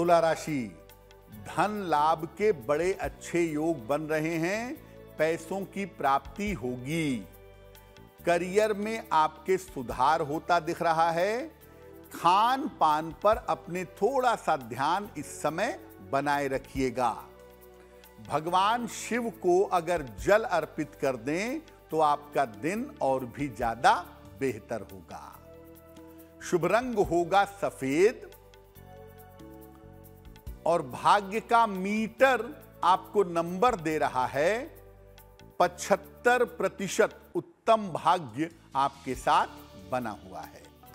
तुला राशि। धन लाभ के बड़े अच्छे योग बन रहे हैं, पैसों की प्राप्ति होगी। करियर में आपके सुधार होता दिख रहा है। खान पान पर अपने थोड़ा सा ध्यान इस समय बनाए रखिएगा। भगवान शिव को अगर जल अर्पित कर दें तो आपका दिन और भी ज़्यादा बेहतर होगा। शुभ रंग होगा सफ़ेद और भाग्य का मीटर आपको नंबर दे रहा है, पचहत्तर प्रतिशत उत्तम भाग्य आपके साथ बना हुआ है।